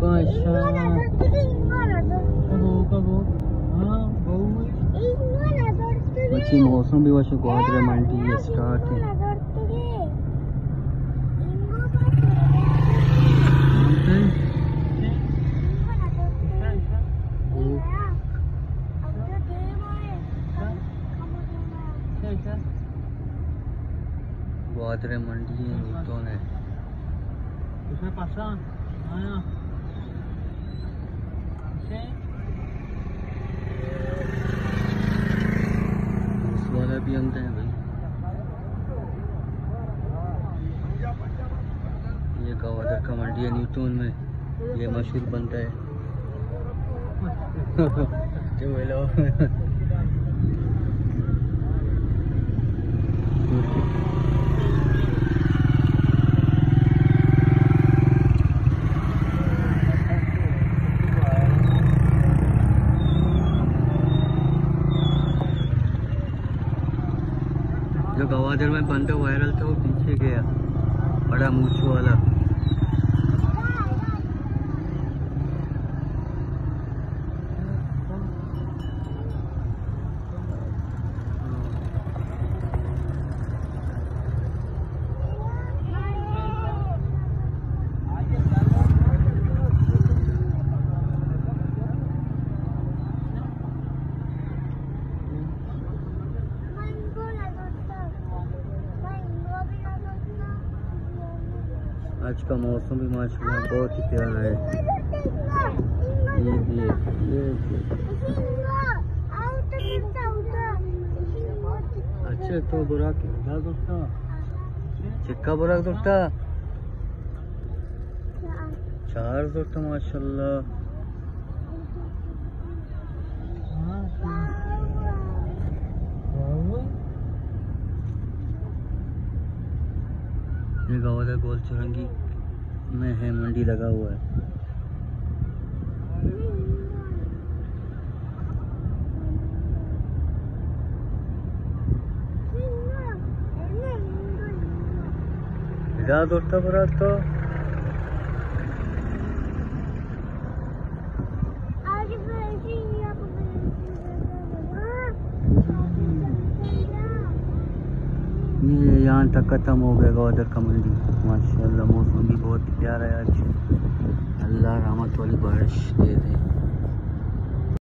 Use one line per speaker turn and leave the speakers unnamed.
کاشا اچھا۔ مچھی ہاں، موسم بھی واشے گوادر منڈی یہ سٹارٹ ہے۔ گوادر منڈی ہے نیتون ہے اس والا اندر ہے بھائی۔ یہ گوادر کا منڈی ہے نیوٹون میں یہ مشہور بنتا ہے۔ جو گوادر میں بندے وائرل تھا وہ پیچھے گیا بڑا مونچھ والا آج کا موسم بھی ماشاء اللہ بہت ہی پیارا ہے۔ جی، جی۔ اچھا تو برا کیا چکا برا دوستا چار دوستا ماشاء اللہ آدمی یہ گوادر گول چرنگی میں ہے منڈی لگا ہوا ہے ادھر دوستا برا تو یہ یہاں تک ختم ہو گیا ادھر کا منڈی ماشاء اللہ موسم بھی بہت پیارا ہے آج۔ اللہ رحمت والی بارش دے دے۔